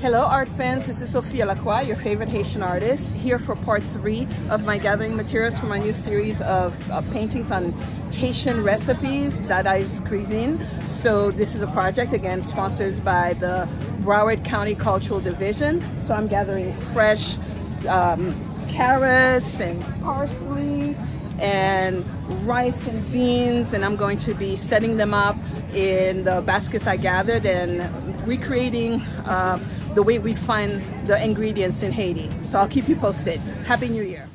Hello art fans, this is Sophia Lacroix, your favorite Haitian artist, here for part three of my gathering materials for my new series of uh, paintings on Haitian recipes, Dadaist cuisine. So this is a project, again, sponsored by the Broward County Cultural Division. So I'm gathering fresh um, carrots and parsley and rice and beans and I'm going to be setting them up in the baskets I gathered and recreating uh, the way we find the ingredients in Haiti. So I'll keep you posted. Happy New Year.